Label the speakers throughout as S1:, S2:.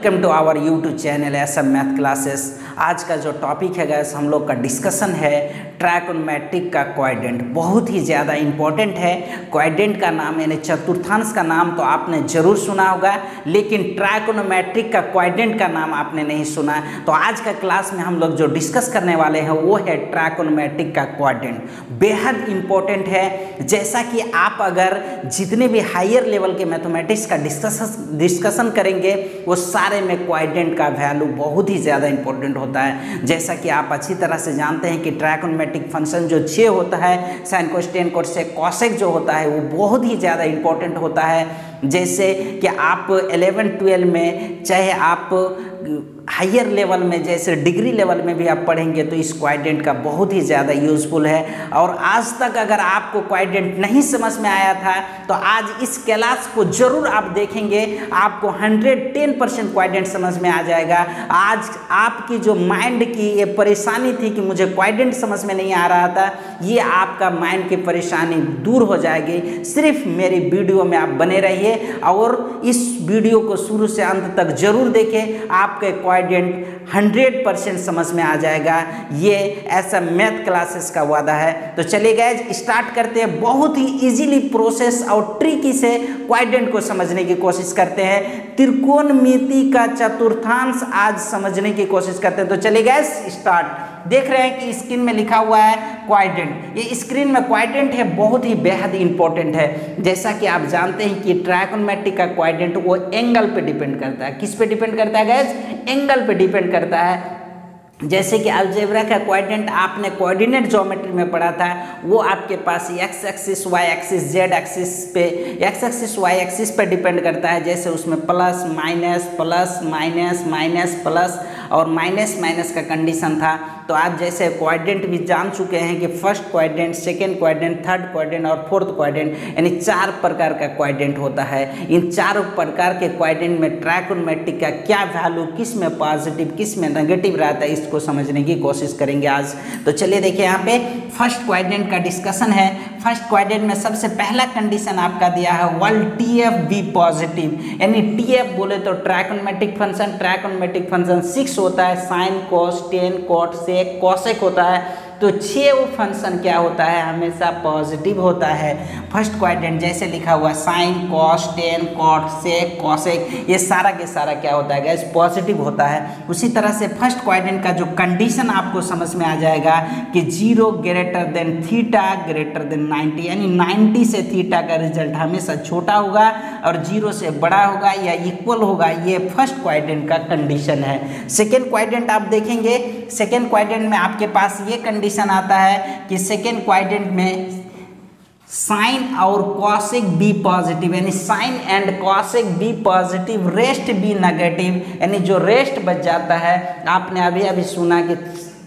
S1: Welcome to our YouTube channel S M math classes आज का जो टॉपिक है गैस हम लोग का डिस्कशन है ट्रैकोनमेट्रिक का क्वाइडेंट बहुत ही ज़्यादा इम्पोर्टेंट है। क्वाइडेंट का नाम, यानी चतुर्थांश का नाम तो आपने ज़रूर सुना होगा, लेकिन ट्रैकोनोमेट्रिक का क्वाइडेंट का नाम आपने नहीं सुना। तो आज का क्लास में हम लोग जो डिस्कस करने वाले हैं, वो है ट्रैकोनोमेट्रिक का क्वाइडेंट बेहद इम्पोर्टेंट है। जैसा कि आप अगर जितने भी हायर लेवल के मैथमेटिक्स का डिस्कशन डिस्कशन करेंगे, वो सारे में क्वाइडेंट का वैल्यू बहुत ही ज़्यादा इंपॉर्टेंट होता है। जैसा कि आप अच्छी तरह से जानते हैं कि ट्रैकोनमेटिक फ़ंक्शन जो छः होता है sine cos tan cot sec cosec जो होता है, वो बहुत ही ज़्यादा इंपॉर्टेंट होता है। जैसे कि आप 11 12 में, चाहे आप हायर लेवल में, जैसे डिग्री लेवल में भी आप पढ़ेंगे तो इस क्वाइडेंट का बहुत ही ज़्यादा यूज़फुल है। और आज तक अगर आपको क्वाइडेंट नहीं समझ में आया था तो आज इस क्लास को ज़रूर आप देखेंगे। आपको 110 परसेंट क्वाइडेंट समझ में आ जाएगा। आज आपकी जो माइंड की ये परेशानी थी कि मुझे क्वाइडेंट समझ में नहीं आ रहा था, ये आपका माइंड की परेशानी दूर हो जाएगी। सिर्फ़ मेरी वीडियो में आप बने रहिए और इस वीडियो को शुरू से अंत तक ज़रूर देखें। आपके क्वाइडेंट 100 परसेंट समझ में आ जाएगा। ये ऐसा मैथ क्लासेस का वादा है। तो चलिए गए स्टार्ट करते हैं। बहुत ही इजीली प्रोसेस और ट्रिकी से क्वाइडेंट को समझने की कोशिश करते हैं। त्रिकोणमिति का चतुर्थांश आज समझने की कोशिश करते हैं। तो चलिए गए स्टार्ट देख रहे हैं कि स्क्रीन में लिखा हुआ है क्वाइडेंट ये स्क्रीन में क्वाइडेंट है, बहुत ही बेहद इंपॉर्टेंट है। जैसा कि आप जानते हैं कि ट्राइकोनमेट्रिक का क्वाइडेंट वो एंगल पे डिपेंड करता है। किस पे डिपेंड करता है गैस एंगल पे डिपेंड करता है। जैसे कि अलजेब्रा का क्वाड्रेंट आपने कोऑर्डिनेट ज्योमेट्री में पढ़ा था, वो आपके पास x axis y axis z axis पे एक्स एक्सिस वाई एक्सिस पे डिपेंड करता है। जैसे उसमें plus minus plus minus minus plus और माइनस माइनस का कंडीशन था। तो आप जैसे क्वाड्रेंट भी जान चुके हैं कि first quadrant second quadrant third quadrant और फोर्थ क्वाड्रेंट यानी चार प्रकार का क्वाड्रेंट होता है। इन चारों प्रकार के क्वाड्रेंट में ट्रैकोनमेट्रिक का क्या वैल्यू किसमें पॉजिटिव किसमें नेगेटिव रहता है इसको समझने की कोशिश करेंगे आज। तो चलिए देखिए, यहाँ पे फ़र्स्ट क्वाड्रेंट का डिस्कशन है। फ़र्स्ट क्वाड्रेंट में सबसे पहला कंडीशन आपका दिया है world T F be positive यानी टी एफ़ बोले तो trigonometric function trigonometric function six होता है sine cos tan cot sec cosec होता है। तो छः वो फ़ंक्शन क्या होता है? हमेशा पॉजिटिव होता है। फ़र्स्ट क्वाड्रेंट जैसे लिखा हुआ sine cos tan cot sec cosec ये सारा के सारा क्या होता है गैस पॉजिटिव होता है। उसी तरह से फ़र्स्ट क्वाड्रेंट का जो कंडीशन आपको समझ में आ जाएगा कि zero greater than theta greater than 90 यानी 90 से थीटा का रिज़ल्ट हमेशा छोटा होगा और ज़ीरो से बड़ा होगा या इक्वल होगा, ये फ़र्स्ट क्वाड्रेंट का कंडीशन है। सेकेंड क्वाड्रेंट आप देखेंगे सेकेंड क्वाड्रेंट में आपके पास ये कंडीशन कंडीशन आता है कि सेकेंड क्वाइडेंट में साइन और कॉसिक बी पॉजिटिव यानी sine and cosec be positive rest be negative यानी जो रेस्ट बच जाता है, आपने अभी अभी सुना कि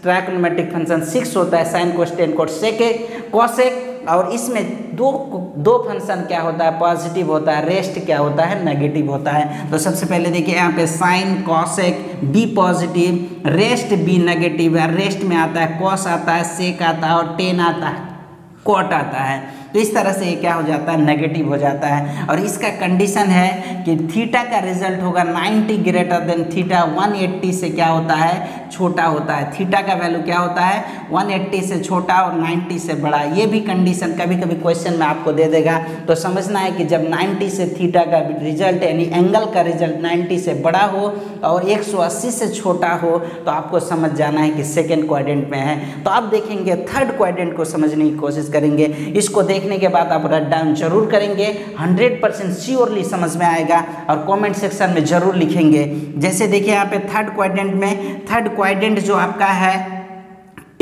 S1: ट्रैक्नोमेट्रिक फ़ंक्शन सिक्स होता है sine cos tan cot sec cosec और इसमें दो दो फ़ंक्शन क्या होता है? पॉजिटिव होता है रेस्ट क्या होता है? नेगेटिव होता है। तो सबसे पहले देखिए, यहाँ पे sine cosec be positive rest be negative है रेस्ट में आता है कॉस आता है सेक आता है, और टेन आता है कॉट आता है। तो इस तरह से ये क्या हो जाता है? नेगेटिव हो जाता है। और इसका कंडीशन है कि थीटा का रिज़ल्ट होगा 90 ग्रेटर देन थीटा 180 से क्या होता है? छोटा होता है। थीटा का वैल्यू क्या होता है? 180 से छोटा और 90 से बड़ा। ये भी कंडीशन कभी कभी क्वेश्चन में आपको दे देगा। तो समझना है कि जब 90 से थीटा का रिज़ल्ट यानी एंगल का रिज़ल्ट 90 से बड़ा हो और 180 से छोटा हो तो आपको समझ जाना है कि सेकेंड क्वाड्रेंट में है। तो आप देखेंगे थर्ड क्वाड्रेंट को समझने की कोशिश करेंगे। इसको देख देखने के बाद आप रट डाउन ज़रूर करेंगे। 100 परसेंट श्योरली समझ में आएगा और कमेंट सेक्शन में ज़रूर लिखेंगे। जैसे देखिए यहाँ पे थर्ड क्वाड्रेंट में थर्ड क्वाड्रेंट जो आपका है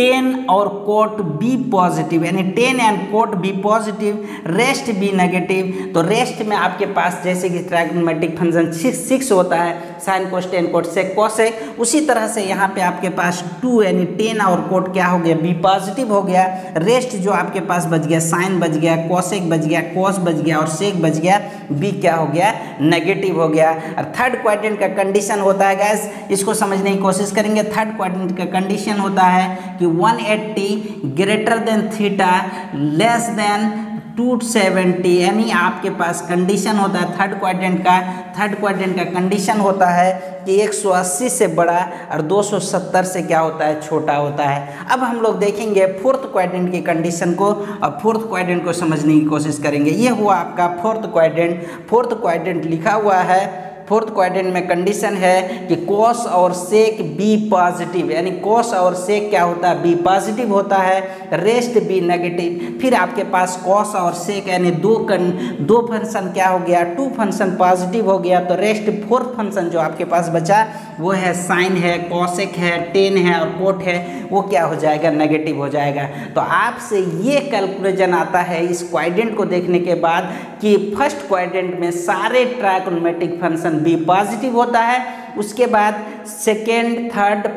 S1: टेन और कोट बी पॉजिटिव यानी tan and cot be positive rest be negative तो रेस्ट में आपके पास जैसे कि ट्रैगोनोमेट्रिक फ़ंक्शन सिक्स होता है साइन कोस टेन कोट से कोसेक उसी तरह से यहाँ पे आपके पास टू यानी टेन और कोट क्या हो गया? बी पॉजिटिव हो गया रेस्ट जो आपके पास बच गया साइन बच गया कोसेक बच गया कोस बच गया और सेक बच गया बी क्या हो गया? नेगेटिव हो गया। और थर्ड क्वाड्रेंट का कंडीशन होता है गैस इसको समझने की कोशिश करेंगे। थर्ड क्वाड्रेंट का कंडीशन होता है कि 180 greater than theta less than two seventy यानी आपके पास कंडीशन होता है थर्ड क्वाड्रेंट का थर्ड क्वाड्रेंट का कंडीशन होता है कि 180 से बड़ा और 270 से क्या होता है, छोटा होता है। अब हम लोग देखेंगे फोर्थ क्वाड्रेंट की कंडीशन को और फोर्थ क्वाड्रेंट को समझने की कोशिश करेंगे। ये हुआ आपका फोर्थ क्वाड्रेंट फोर्थ क्वाड्रेंट लिखा हुआ है फोर्थ क्वाड्रेंट में कंडीशन है कि कॉस और सेक बी पॉजिटिव यानी कॉस और सेक क्या होता है? बी पॉजिटिव होता है रेस्ट बी नेगेटिव फिर आपके पास कॉस और सेक यानी दो कन, दो फ़ंक्शन क्या हो गया? टू फ़ंक्शन पॉजिटिव हो गया तो रेस्ट फोर्थ फ़ंक्शन जो आपके पास बचा वो है साइन है कॉसेक है टेन है और कोट है, वो क्या हो जाएगा? नेगेटिव हो जाएगा। तो आपसे ये कैलकुलेशन आता है इस क्वाड्रेंट को देखने के बाद कि फ़र्स्ट क्वाड्रेंट में सारे ट्राइकोनोमेट्रिक फ़ंक्शन बी पॉजिटिव होता है। उसके बाद सेकेंड थर्ड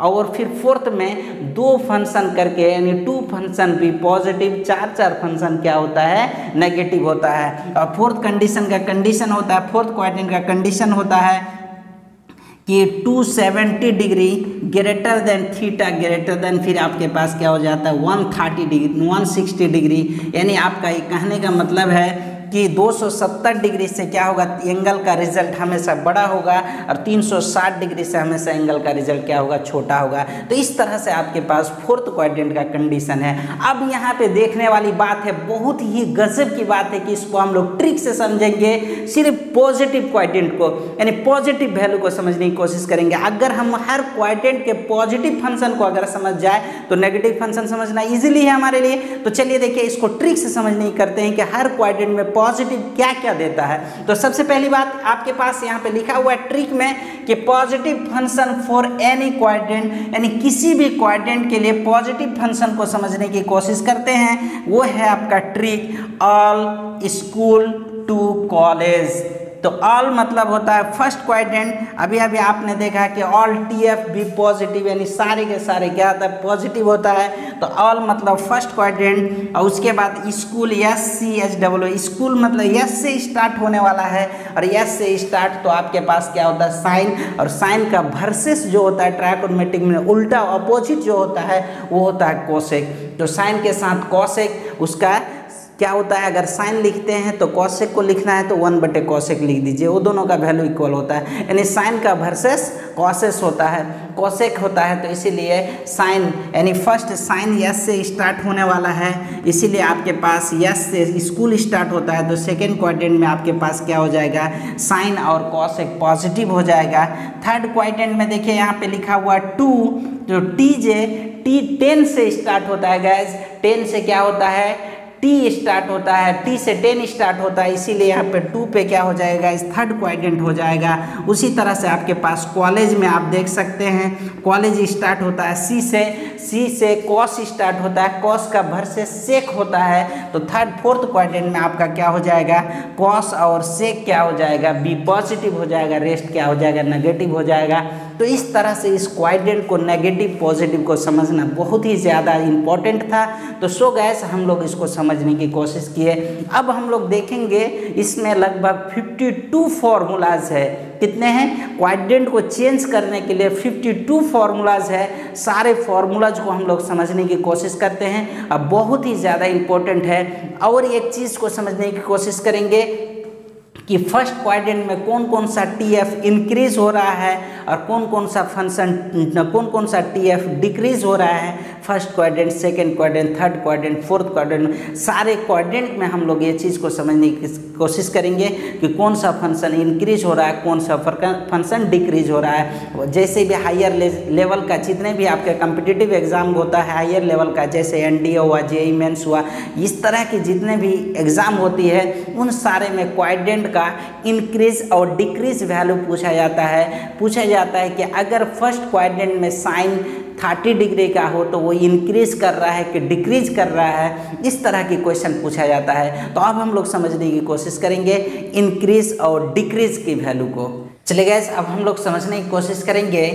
S1: और फिर फोर्थ में दो फ़ंक्शन करके, यानी टू फ़ंक्शन भी पॉजिटिव चार चार फ़ंक्शन क्या होता है? नेगेटिव होता है। और फोर्थ कंडीशन का कंडीशन होता है फोर्थ क्वाड्रेंट का कंडीशन होता है। कि 270 degree greater than theta greater than फिर आपके पास क्या हो जाता है? 130 डिग्री 160 डिग्री यानी आपका ये कहने का मतलब है कि 270 डिग्री से क्या होगा? एंगल का रिज़ल्ट हमेशा बड़ा होगा और 360 डिग्री से हमेशा एंगल का रिज़ल्ट क्या होगा? छोटा होगा। तो इस तरह से आपके पास फोर्थ क्वाड्रेंट का कंडीशन है। अब यहाँ पे देखने वाली बात है, बहुत ही गजब की बात है कि इसको हम लोग ट्रिक से समझेंगे, सिर्फ़ पॉजिटिव क्वाड्रेंट को, यानी पॉजिटिव वैल्यू को समझने की कोशिश करेंगे। अगर हम हर क्वाड्रेंट के पॉजिटिव फ़ंक्शन को अगर समझ जाए तो नेगेटिव फ़ंक्शन समझना ईजिली है हमारे लिए। तो चलिए देखिए, इसको ट्रिक से समझने करते हैं कि हर क्वाड्रेंट में पॉजिटिव क्या क्या देता है? तो सबसे पहली बात आपके पास यहाँ पे लिखा हुआ है ट्रिक में कि positive function for any quadrant यानी किसी भी क्वाड्रेंट के लिए पॉजिटिव फ़ंक्शन को समझने की कोशिश करते हैं। वो है आपका trick all school to college तो ऑल मतलब होता है फ़र्स्ट क्वाड्रेंट अभी अभी आपने देखा कि ऑल टी एफ़ भी पॉजिटिव यानी सारे के सारे क्या होता है पॉजिटिव होता है। तो ऑल मतलब फ़र्स्ट क्वाड्रेंट और उसके बाद school S C H W school मतलब यस से स्टार्ट होने वाला है। और यस से स्टार्ट तो आपके पास क्या होता है साइन और साइन का वर्सेस जो होता है ट्राइकोनमेटिक में उल्टा अपोजिट जो होता है, वो होता है कोसेक तो साइन के साथ कोसेक उसका क्या होता है, अगर साइन लिखते हैं तो कौशिक को लिखना है तो वन बटे कौशिक लिख दीजिए। वो दोनों का वैल्यू इक्वल होता है। यानी साइन का वर्सेस कॉसेस होता है। कौशिक होता है तो इसीलिए साइन, यानी फ़र्स्ट साइन यस से स्टार्ट होने वाला है। इसीलिए आपके पास यस से स्कूल स्टार्ट होता है। तो सेकेंड क्वाड्रेंट में आपके पास क्या हो जाएगा? साइन और कॉशिक पॉजिटिव हो जाएगा। थर्ड क्वाड्रेंट में देखिए, यहाँ पे लिखा हुआ टू जो टी जे टी टेन से स्टार्ट होता है गैस टेन से क्या होता है? टी स्टार्ट होता है टी से टेन स्टार्ट होता है, इसीलिए यहाँ पे टू पे क्या हो जाएगा, इस थर्ड क्वाइडेंट हो जाएगा। उसी तरह से आपके पास कॉलेज में आप देख सकते हैं कॉलेज स्टार्ट होता है सी से सी से कॉस स्टार्ट होता है कॉस का भर से सेक होता है तो थर्ड फोर्थ क्वाइडेंट में आपका क्या हो जाएगा कॉस और सेक क्या हो जाएगा बी पॉजिटिव हो जाएगा रेस्ट क्या हो जाएगा नेगेटिव हो जाएगा। तो इस तरह से इस क्वाड्रेंट को नेगेटिव पॉजिटिव को समझना बहुत ही ज़्यादा इम्पोर्टेंट था। तो सो गैस हम लोग इसको समझने की कोशिश किए। अब हम लोग देखेंगे, इसमें लगभग 52 फॉर्मूलाज है। कितने हैं? क्वाड्रेंट को चेंज करने के लिए 52 फार्मूलाज है। सारे फार्मूलाज को हम लोग समझने की कोशिश करते हैं। अब बहुत ही ज़्यादा इम्पोर्टेंट है। और एक चीज़ को समझने की कोशिश करेंगे कि फ़र्स्ट क्वाड्रेंट में कौन कौन सा टी एफ़ इंक्रीज हो रहा है और कौन कौन सा फ़ंक्शन कौन कौन सा टी एफ़ डिक्रीज हो रहा है first quadrant, second quadrant, third quadrant, fourth quadrant, सारे क्वाड्रेंट में हम लोग ये चीज़ को समझने की कोशिश करेंगे कि कौन सा फ़ंक्शन इंक्रीज हो रहा है, कौन सा फ़ंक्शन डिक्रीज हो रहा है। जैसे भी हायर लेवल का, जितने भी आपके कम्पिटिटिव एग्ज़ाम होता है हायर लेवल का, जैसे एन हुआ जे मेंस हुआ, इस तरह की जितने भी एग्ज़ाम होती है, उन सारे में क्वाड्रेंट का इंक्रीज और डिक्रीज वैल्यू पूछा जाता है। पूछा जाता है कि अगर फ़र्स्ट क्वाड्रेंट में साइन थर्टी डिग्री का हो तो वो इंक्रीज कर रहा है कि डिक्रीज कर रहा है। इस तरह की क्वेश्चन पूछा जाता है। तो अब हम लोग समझने की कोशिश करेंगे इंक्रीज और डिक्रीज की वैल्यू को। चले गए अब हम लोग समझने की कोशिश करेंगे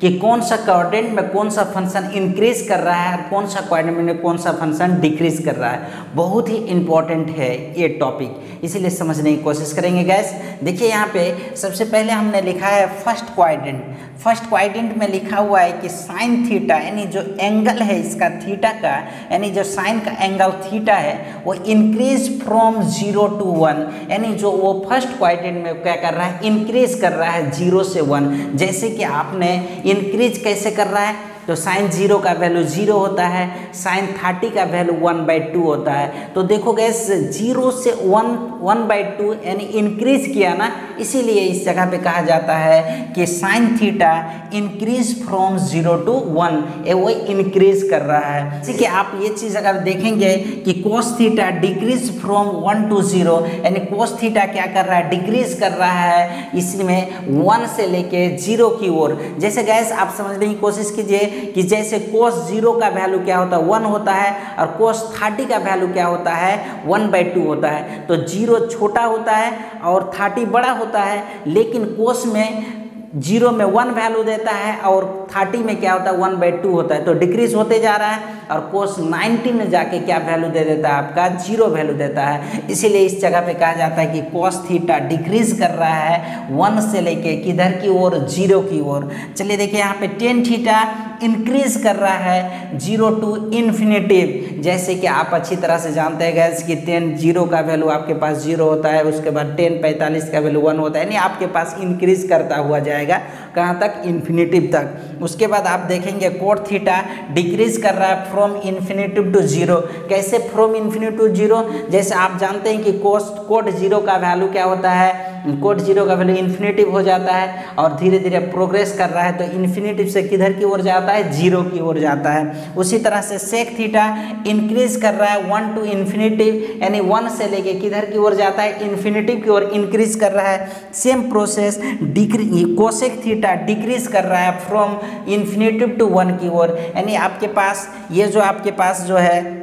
S1: कि कौन सा क्वाड्रेंट में कौन सा फ़ंक्शन इंक्रीज कर रहा है और कौन सा क्वाड्रेंट में कौन सा फ़ंक्शन डिक्रीज कर रहा है। बहुत ही इंपॉर्टेंट है ये टॉपिक इसीलिए समझने की कोशिश करेंगे गैस देखिए यहाँ पे सबसे पहले हमने लिखा है फ़र्स्ट क्वाड्रेंट फ़र्स्ट क्वाइडेंट में लिखा हुआ है कि साइन थीटा यानी जो एंगल है इसका थीटा का, यानी जो साइन का एंगल थीटा है, वो increase from zero to one यानी जो वो फ़र्स्ट क्वाइडेंट में क्या कर रहा है इंक्रीज कर रहा है ज़ीरो से वन जैसे कि आपने इंक्रीज कैसे कर रहा है? तो साइन ज़ीरो का वैल्यू ज़ीरो होता है साइन थर्टी का वैल्यू वन बाई टू होता है। तो देखो गैस ज़ीरो से वन वन बाई टू यानी इंक्रीज किया ना, इसीलिए इस जगह पे कहा जाता है कि sine theta increase from zero to one ये वो इंक्रीज कर रहा है। ठीक है आप ये चीज़ अगर देखेंगे कि cos theta decrease from one to zero यानी कोस थीटा क्या कर रहा है? डिक्रीज कर रहा है। इसमें वन से लेके ज़ीरो की ओर। जैसे गैस आप समझने की कोशिश कीजिए कि जैसे कोस ज़ीरो का वैल्यू क्या होता है? वन होता है और कोस थर्टी का वैल्यू क्या होता है? वन बाई टू होता है। तो ज़ीरो छोटा होता है और थर्टी बड़ा होता है, लेकिन कोस में ज़ीरो में वन वैल्यू देता है और थर्टी में क्या होता है? वन बाई टू होता है। तो डिक्रीज होते जा रहा है और कोस नाइन्टी में जाके क्या वैल्यू दे देता है? आपका ज़ीरो वैल्यू देता है। इसीलिए इस जगह पे कहा जाता है कि कोस थीटा डिक्रीज कर रहा है। वन से लेके किधर की ओर? ज़ीरो की ओर। चलिए देखिए यहाँ पे टेन थीटा इंक्रीज कर रहा है ज़ीरो टू इन्फिनेटिव जैसे कि आप अच्छी तरह से जानते हैं गैस कि टेन ज़ीरो का वैल्यू आपके पास ज़ीरो होता है, उसके बाद टेन पैंतालीस का वैल्यू वन होता है, यानी आपके पास इंक्रीज करता हुआ जाएगा कहाँ तक? इन्फिनेटिव तक. उसके बाद आप देखेंगे कोट थीटा डिक्रीज कर रहा है फ्रॉम इन्फिनेटिव टू ज़ीरो कैसे फ्रॉम इन्फिनिट टू ज़ीरो जैसे आप जानते हैं कि कोस्ट कोट ज़ीरो का वैल्यू क्या होता है? कोट ज़ीरो का वैल्यू इन्फिनेटिव हो जाता है और धीरे धीरे प्रोग्रेस कर रहा है तो इन्फिनेटिव से किधर की ओर जाता है ज़ीरो की ओर जाता है। उसी तरह से सेक थीटा इंक्रीज कर रहा है वन टू इन्फिनेटिव यानी वन से लेके किधर की ओर जाता है इन्फिनेटिव की ओर इंक्रीज कर रहा है। Same process decrease cosec theta decrease कर रहा है फ्रॉम इन्फिनेटिव टू वन की ओर। यानी आपके पास, ये जो आपके पास जो है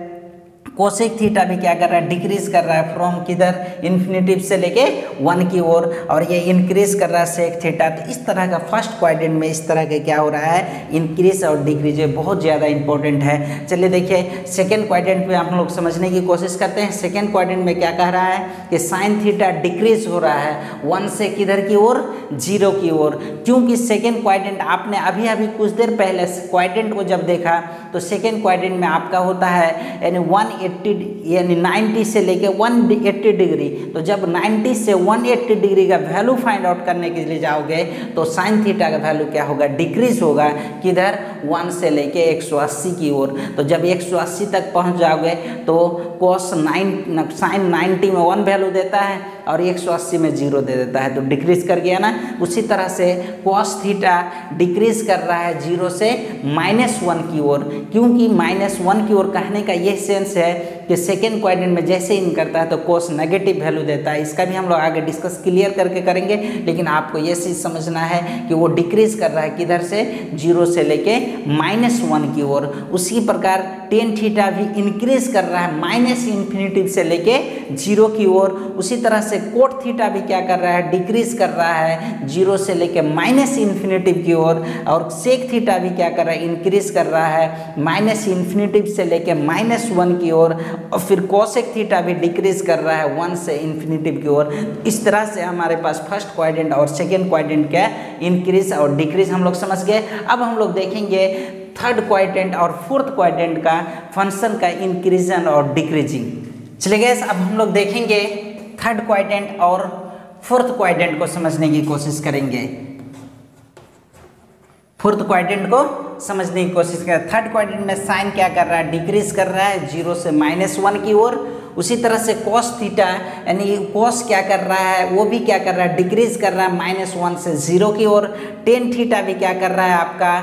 S1: कोशिक थीटा भी क्या कर रहा है? डिक्रीज कर रहा है फ्रॉम किधर? इन्फिनेटिव से लेके वन की ओर। और और ये इंक्रीज कर रहा है सेक थीटा तो इस तरह का फ़र्स्ट क्वाड्रेंट में इस तरह के क्या हो रहा है? इंक्रीज और डिक्रीज बहुत ज़्यादा इंपॉर्टेंट है। चलिए देखिए सेकेंड क्वाड्रेंट में हम लोग समझने की कोशिश करते हैं। सेकेंड क्वाड्रेंट में क्या कह रहा है? कि साइन थीटा डिक्रीज हो रहा है। वन से किधर की ओर? ज़ीरो की ओर। क्योंकि सेकेंड क्वाड्रेंट आपने अभी अभी कुछ देर पहले क्वाड्रेंट को जब देखा तो सेकेंड क्वाड्रेंट में आपका होता है, यानी वन एट्टी यानी नाइन्टी से लेके वन एट्टी डिग्री तो जब नाइन्टी से वन एट्टी डिग्री का वैल्यू फाइंड आउट करने के लिए जाओगे तो साइन थीटा का वैल्यू क्या होगा? डिक्रीज होगा किधर? वन से लेके एक सौ अस्सी की ओर. तो जब एक सौ अस्सी तक पहुँच जाओगे तो कॉस नाइन साइन नाइन्टी में वन वैल्यू देता है और 180 में ज़ीरो दे देता है तो डिक्रीज कर गया ना? उसी तरह से कॉस थीटा डिक्रीज कर रहा है ज़ीरो से माइनस वन की ओर, क्योंकि माइनस वन की ओर कहने का ये सेंस है कि सेकेंड क्वाड्रेंट में जैसे इन करता है तो कोस नेगेटिव वैल्यू देता है। इसका भी हम लोग आगे डिस्कस क्लियर करके करेंगे। लेकिन आपको ये चीज़ समझना है कि वो डिक्रीज कर रहा है किधर से? ज़ीरो से लेके माइनस वन की ओर। उसी प्रकार टेन थीटा भी इंक्रीज कर रहा है माइनस इन्फिनिटिव से लेके ज़ीरो की ओर। उसी तरह से कोट थीटा भी क्या कर रहा है? डिक्रीज कर रहा है ज़ीरो से लेके माइनस इन्फिनिटिव की ओर। और सेक थीटा भी क्या कर रहा है? इंक्रीज कर रहा है माइनस इन्फिनिटिव से लेके माइनस वन की ओर। फिर कॉसेक थीटा भी डिक्रीज कर रहा है वन से इन्फिनिटिव की ओर। इस तरह से हमारे पास फ़र्स्ट क्वाड्रेंट और सेकेंड क्वाड्रेंट क्या इंक्रीज और डिक्रीज हम लोग समझ गए। अब हम लोग देखेंगे थर्ड क्वाड्रेंट और फोर्थ क्वाड्रेंट का फ़ंक्शन का इंक्रीजन और डिक्रीजिंग चलिए गए अब हम लोग देखेंगे थर्ड क्वाड्रेंट और फोर्थ क्वाड्रेंट को समझने की कोशिश करेंगे। फोर्थ क्वाड्रेंट को समझने की कोशिश करें। थर्ड क्वाड्रेंट में साइन क्या कर रहा है? डिक्रीज कर रहा है ज़ीरो से माइनस वन की ओर। उसी तरह से कॉस थीटा यानी कॉस क्या कर रहा है? वो भी क्या कर रहा है? डिक्रीज कर रहा है माइनस वन से ज़ीरो की ओर। टेन थीटा भी क्या कर रहा है आपका?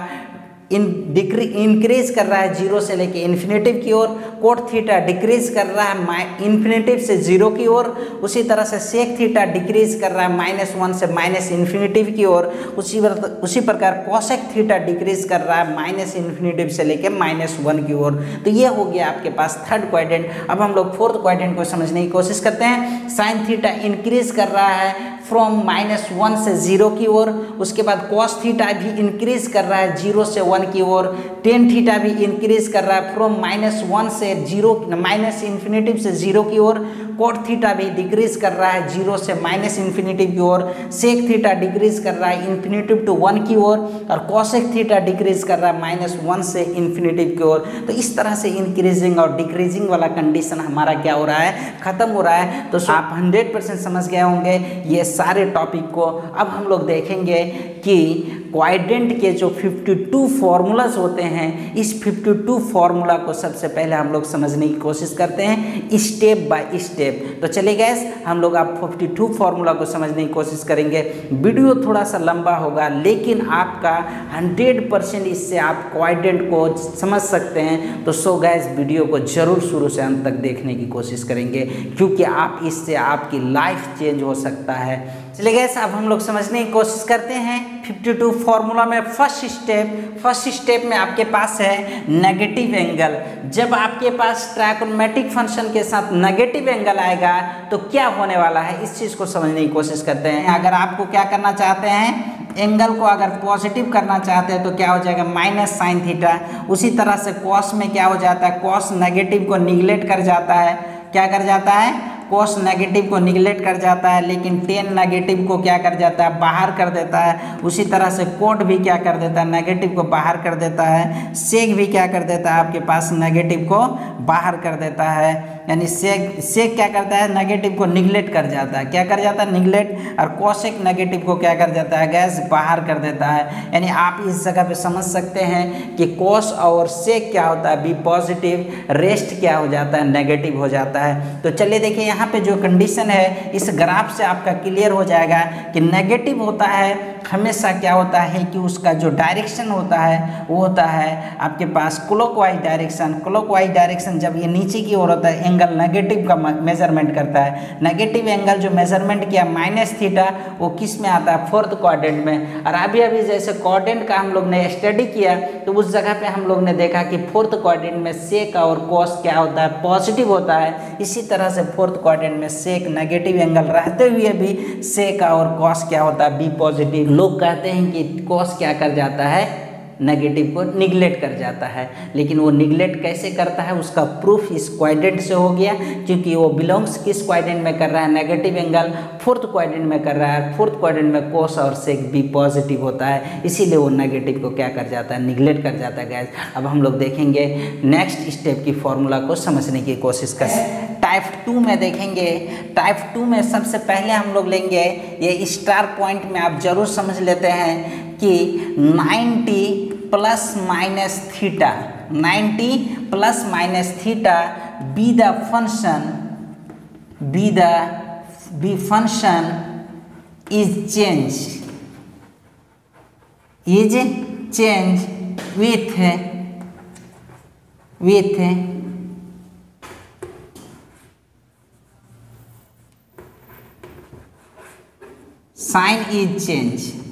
S1: इन डिक्री इंक्रीज कर रहा है ज़ीरो से लेके इन्फिनेटिव की ओर कोट थीटा डिक्रीज कर रहा है माइ इन्फिनेटिव से ज़ीरो की ओर, उसी तरह से सेक थीटा डिक्रीज कर रहा है माइनस वन से माइनस इन्फिनेटिव की ओर, उसी उसी प्रकार कॉसेक थीटा डिक्रीज कर रहा है माइनस इन्फिनेटिव से लेके माइनस वन की ओर। तो ये हो गया आपके पास थर्ड क्वाड्रेंट अब हम लोग फोर्थ क्वाड्रेंट को समझने की कोशिश करते हैं। साइन थीटा इंक्रीज कर रहा है। फ्रॉम माइनस वन से ज़ीरो की ओर उसके बाद कॉस थीटा भी इंक्रीज कर रहा है ज़ीरो से वन की ओर टेन थीटा भी इंक्रीज कर रहा है फ्रॉम माइनस वन से ज़ीरो माइनस इन्फिनेटिव से ज़ीरो की ओर कोट थीटा भी डिक्रीज कर रहा है ज़ीरो से माइनस इन्फिनेटिव की ओर सेक थीटा डिक्रीज कर रहा है इन्फिनेटिव टू वन की ओर और कॉसेक थीटा डिक्रीज कर रहा है माइनस वन से इन्फिनेटिव की ओर। तो इस तरह से इंक्रीजिंग और डिक्रीजिंग वाला कंडीशन हमारा क्या हो रहा है? खत्म हो रहा है। तो आप हंड्रेड परसेंट समझ गए होंगे ये सारे टॉपिक को अब हम लोग देखेंगे कि क्वाइडेंट के जो 52 फॉर्मूलाज होते हैं, इस 52 फॉर्मूला को सबसे पहले हम लोग समझने की कोशिश करते हैं स्टेप बाय स्टेप तो चलिए गैस हम लोग आप 52 फॉर्मूला को समझने की कोशिश करेंगे। वीडियो थोड़ा सा लंबा होगा, लेकिन आपका 100 परसेंट इससे आप क्वाइडेंट को समझ सकते हैं। तो सो गैस वीडियो को ज़रूर शुरू से अंत तक देखने की कोशिश करेंगे, क्योंकि आप, इससे आपकी लाइफ चेंज हो सकता है। चलिए गैस अब हम लोग समझने की कोशिश करते हैं। 52 फॉर्मूला में फ़र्स्ट स्टेप फ़र्स्ट स्टेप में आपके पास है नेगेटिव एंगल जब आपके पास ट्रैकोमेटिक फ़ंक्शन के साथ नेगेटिव एंगल आएगा तो क्या होने वाला है? इस चीज़ को समझने की कोशिश करते हैं। अगर आपको क्या करना चाहते हैं एंगल को अगर पॉजिटिव करना चाहते हैं तो क्या हो जाएगा? माइनस साइन थीटा उसी तरह से कॉस में क्या हो जाता है? कॉस नेगेटिव को निगलेक्ट कर जाता है। क्या कर जाता है? कोस नेगेटिव को निगलेक्ट कर जाता है, लेकिन टेन नेगेटिव को क्या कर जाता है? बाहर कर देता है। उसी तरह से कोट भी क्या कर देता है? नेगेटिव को बाहर कर देता है। सेग भी क्या कर देता है? आपके पास नेगेटिव को बाहर कर देता है। यानी सेक सेक क्या करता है? नेगेटिव को निगलेक्ट कर जाता है। क्या कर जाता है? निगलेक्ट और कोसेक नेगेटिव को क्या कर जाता है? गैस बाहर कर देता है। यानी आप इस जगह पे समझ सकते हैं कि कोस और सेक क्या होता है? बी पॉजिटिव रेस्ट क्या हो जाता है? नेगेटिव हो जाता है। तो चलिए देखिए, यहाँ पे जो कंडीशन है, इस ग्राफ से आपका क्लियर हो जाएगा कि नेगेटिव होता है, हमेशा क्या होता है कि उसका जो डायरेक्शन होता है, वो होता है आपके पास क्लॉकवाइज डायरेक्शन क्लॉकवाइज डायरेक्शन जब ये नीचे की ओर होता है एंगल नेगेटिव का मेज़रमेंट करता है। नेगेटिव एंगल जो मेज़रमेंट किया माइनस थीटा वो किसमें आता है? फोर्थ क्वाड्रेंट में। और अभी अभी जैसे क्वाड्रेंट का हम लोग ने स्टडी किया तो उस जगह पे हम लोग ने देखा कि फोर्थ क्वाड्रेंट में सेक और कॉस क्या होता है? पॉजिटिव होता है। इसी तरह से फोर्थ क्वाड्रेंट में सेक नेगेटिव एंगल रहते हुए भी सेक और कॉस क्या होता है? बी पॉजिटिव लोग कहते हैं कि कॉस क्या कर जाता है? नेगेटिव को निगलेक्ट कर जाता है। लेकिन वो निगलेक्ट कैसे करता है, उसका प्रूफ इस क्वाड्रेंट से हो गया, क्योंकि वो बिलोंग्स किस क्वाड्रेंट में कर रहा है? नेगेटिव एंगल फोर्थ क्वाड्रेंट में कर रहा है। फोर्थ क्वाड्रेंट में कोस और सेक भी पॉजिटिव होता है। इसीलिए वो नेगेटिव को क्या कर जाता है? निगलेक्ट कर जाता है गैस अब हम लोग देखेंगे नेक्स्ट स्टेप की फॉर्मूला को समझने की कोशिश कर टाइप टू में देखेंगे। टाइप टू में सबसे पहले हम लोग लेंगे। ये स्टार पॉइंट में आप ज़रूर समझ लेते हैं। कि 90 plus minus theta 90 plus minus theta be the function be the be function is change is change with with sine is change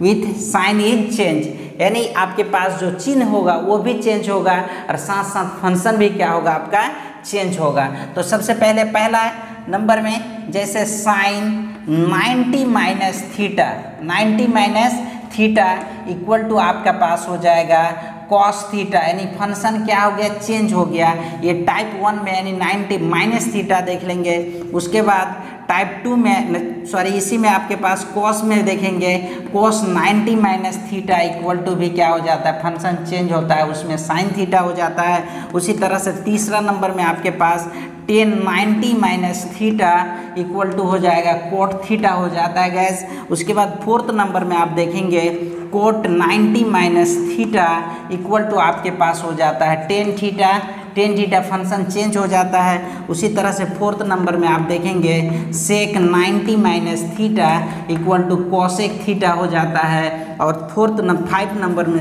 S1: with sine is change यानी आपके पास जो चिन्ह होगा, वो भी चेंज होगा और साथ साथ फ़ंक्शन भी क्या होगा, आपका चेंज होगा। तो सबसे पहले पहला नंबर में जैसे sine 90 minus theta 90 minus theta equal to आपका पास हो जाएगा कॉस थीटा यानी फ़ंक्शन क्या हो गया चेंज हो गया। ये टाइप वन में यानी 90 माइनस थीटा देख लेंगे। उसके बाद टाइप टू में सॉरी इसी में आपके पास कॉस में देखेंगे cos 90 minus theta equal to भी क्या हो जाता है, फ़ंक्शन चेंज होता है, उसमें साइन थीटा हो जाता है, उसी तरह से तीसरा नंबर में आपके पास tan ninety minus theta equal to हो जाएगा कोट थीटा हो जाता है गैस उसके बाद फोर्थ नंबर में आप देखेंगे cot 90 minus theta equal to आपके पास हो जाता है tan theta tan theta function change हो जाता है। उसी तरह से फोर्थ नंबर में आप देखेंगे sec 90 minus theta equal to cosec theta हो जाता है। और फोर्थ नंबर फाइव नंबर में,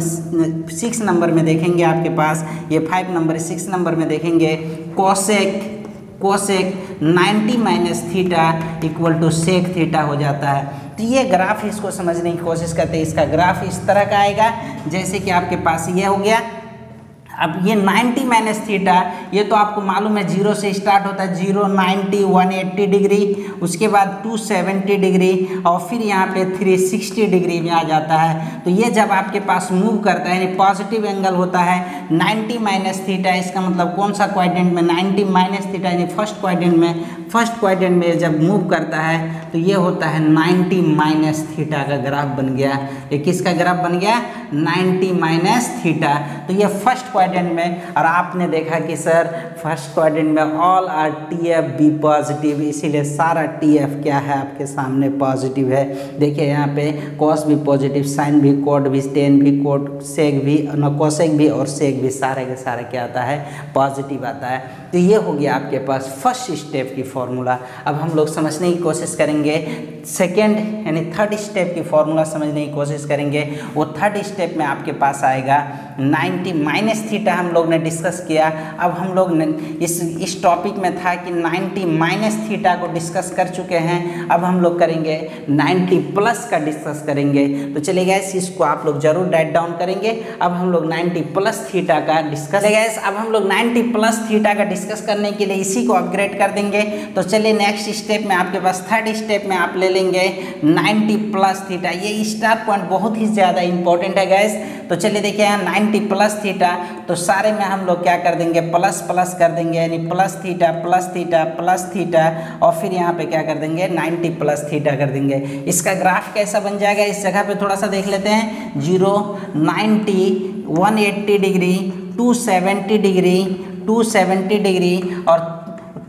S1: सिक्स नंबर में देखेंगे आपके पास। ये फाइव नंबर, सिक्स नंबर में देखेंगे cosec cosec 90 minus theta equal to sec theta हो जाता है। तो ये ग्राफ इसको समझने की कोशिश करते हैं। इसका ग्राफ इस तरह का आएगा, जैसे कि आपके पास ये हो गया। अब ये 90 माइनस थीटा ये तो आपको मालूम है ज़ीरो से स्टार्ट होता है zero ninety one eighty degree उसके बाद 270 डिग्री और फिर यहाँ पे 360 डिग्री में आ जाता है। तो ये जब आपके पास मूव करता है, यानी पॉजिटिव एंगल होता है 90 माइनस थीटा इसका मतलब कौन सा क्वाड्रेंट में? 90 माइनस थीटा यानी फ़र्स्ट क्वाड्रेंट में फ़र्स्ट क्वाड्रेंट में जब मूव करता है तो ये होता है 90 माइनस थीटा का ग्राफ बन गया। ये किसका ग्राफ बन गया? 90 माइनस थीटा। तो ये फ़र्स्ट क्वाड्रेंट में, और आपने देखा कि सर, फ़र्स्ट क्वाड्रेंट में all R T F be positive इसीलिए सारा टी एफ़ क्या है आपके सामने पॉजिटिव है। देखिए यहाँ पे कॉस भी पॉजिटिव साइन भी कोड भी टेन भी कोड सेक भी कोसेक भी और सेक भी सारे के सारे क्या आता है? पॉजिटिव आता है। तो ये हो गया आपके पास फ़र्स्ट स्टेप की फॉर्मूला अब हम लोग समझने की कोशिश करेंगे। सेकेंड यानी थर्ड स्टेप की फॉर्मूला समझने की कोशिश करेंगे। वो थर्ड स्टेप में आपके पास आएगा। 90 माइनस थीटा हम लोग ने डिस्कस किया। अब हम लोग इस इस टॉपिक में था कि 90 माइनस थीटा को डिस्कस कर चुके हैं। अब हम लोग करेंगे 90 प्लस का डिस्कस करेंगे। तो चलिए गैस इसको आप लोग ज़रूर राइट डाउन करेंगे। अब हम लोग 90 प्लस थीटा का डिस्कस गैस अब हम लोग 90 प्लस थीटा का डिस्कस करने के लिए इसी को अपग्रेड कर देंगे। तो चलिए नेक्स्ट स्टेप में आपके पास थर्ड स्टेप में आप ले लेंगे 90 प्लस थीटा। ये स्टार पॉइंट बहुत ही ज़्यादा इंपॉर्टेंट है गैस तो चलिए देखिए यहाँ 90 प्लस थीटा तो सारे में हम लोग क्या कर देंगे? प्लस प्लस कर देंगे, यानी plus theta plus theta plus theta, और फिर यहाँ पे क्या कर देंगे? 90 प्लस थीटा कर देंगे। इसका ग्राफ कैसा बन जाएगा? इस जगह पे थोड़ा सा देख लेते हैं। Zero, ninety, one eighty degree, two seventy degree 270 degree, और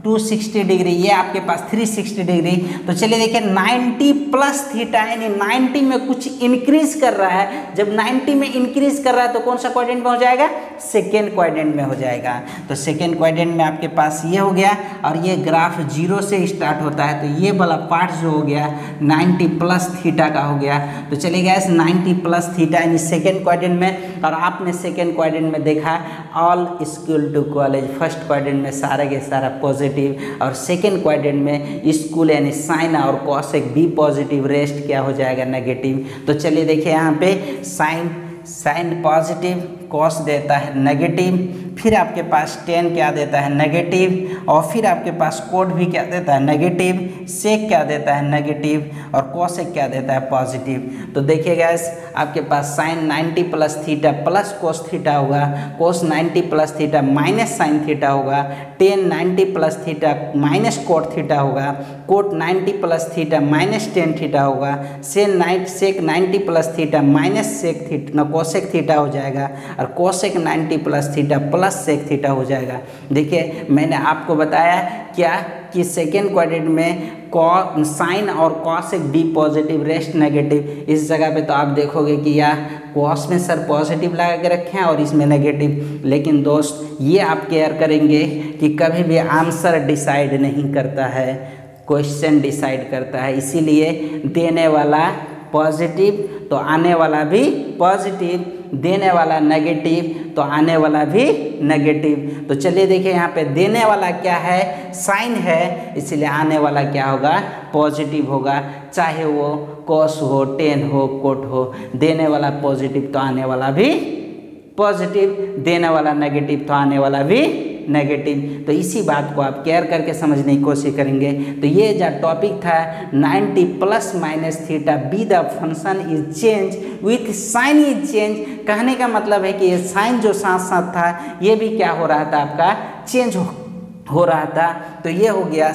S1: 260 डिग्री ये आपके पास 360 डिग्री तो चलिए देखिए 90 प्लस थीटा यानी 90 में कुछ इंक्रीज कर रहा है। जब 90 में इंक्रीज कर रहा है तो कौन सा क्वाड्रेंट में हो जाएगा? सेकेंड क्वाड्रेंट में हो जाएगा। तो सेकेंड क्वाड्रेंट में आपके पास ये हो गया, और ये ग्राफ ज़ीरो से स्टार्ट होता है तो ये वाला पार्ट जो हो गया 90 प्लस थीटा का हो गया। तो चलिए गया नाइन्टी प्लस थीटा यानी सेकेंड क्वाड्रेंट में, और आपने सेकेंड क्वाड्रेंट में देखा all school to college first quadrant में सारे के सारा पॉजिटिव पॉजिटिव और सेकेंड क्वाड्रेंट में स्कूल यानी साइन और कॉसेक बी पॉजिटिव रेस्ट क्या हो जाएगा नेगेटिव तो चलिए देखिए यहाँ पे साइन साइन पॉजिटिव कॉस देता है नेगेटिव फिर आपके पास टेन क्या देता है नेगेटिव और फिर आपके पास कोड भी क्या देता है नेगेटिव सेक क्या देता है नेगेटिव और कॉसेक क्या देता है पॉजिटिव तो देखिए गैस आपके पास sine 90 plus theta plus cos theta होगा cos 90 plus theta minus sine theta होगा tan 90 plus theta minus cot theta होगा cot 90 plus theta minus tan theta होगा से night sec 90 plus theta minus sec theta cosec theta हो जाएगा। और cosec 90 plus theta plus sec theta हो जाएगा। देखिए, मैंने आपको बताया क्या कि सेकेंड क्वाड्रेंट में कॉ साइन और कॉस एक बी पॉजिटिव रेस्ट नेगेटिव इस जगह पे तो आप देखोगे कि या कॉस में सर पॉजिटिव लगा के रखे और इसमें नेगेटिव लेकिन दोस्त, ये आप केयर करेंगे कि कभी भी आंसर डिसाइड नहीं करता है क्वेश्चन डिसाइड करता है। इसीलिए देने वाला पॉजिटिव तो आने वाला भी पॉजिटिव देने वाला नेगेटिव तो आने वाला भी नेगेटिव तो चलिए देखिए यहाँ पे देने वाला क्या है? साइन है, इसलिए आने वाला क्या होगा? पॉजिटिव होगा। चाहे वो कॉस हो टेन हो कोट हो, देने वाला पॉजिटिव तो आने वाला भी पॉजिटिव देने वाला नेगेटिव तो आने वाला भी नेगेटिव तो इसी बात को आप केयर करके समझने की कोशिश करेंगे। तो ये जो टॉपिक था 90 plus minus theta be the function is change with sine is change कहने का मतलब है कि ये साइन जो साथ साथ था ये भी क्या हो रहा था आपका? चेंज हो, हो रहा था। तो ये हो गया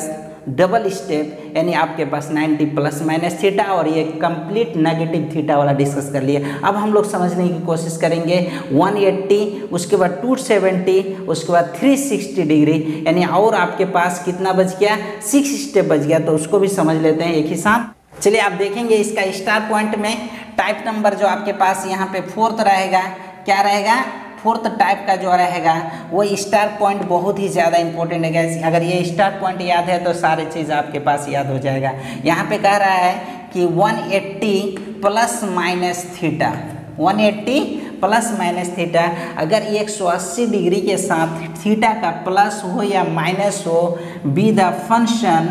S1: डबल स्टेप यानी आपके पास 90 प्लस माइनस थीटा और ये कंप्लीट नेगेटिव थीटा वाला डिस्कस कर लिए। अब हम लोग समझने की कोशिश करेंगे 180 उसके बाद 270 उसके बाद 360 डिग्री यानी और आपके पास कितना बच गया? सिक्स स्टेप बच गया तो उसको भी समझ लेते हैं एक ही साथ। चलिए, आप देखेंगे इसका स्टार पॉइंट में टाइप नंबर जो आपके पास यहाँ पे फोर्थ रहेगा, क्या रहेगा? फोर्थ टाइप का जो रहेगा, वो स्टार पॉइंट बहुत ही ज़्यादा इंपॉर्टेंट है गैस अगर ये स्टार पॉइंट याद है तो सारे चीज़ आपके पास याद हो जाएगा। यहाँ पे कह रहा है कि 180 plus minus theta 180 plus minus theta अगर 180 डिग्री के साथ थीटा का प्लस हो या माइनस हो be the function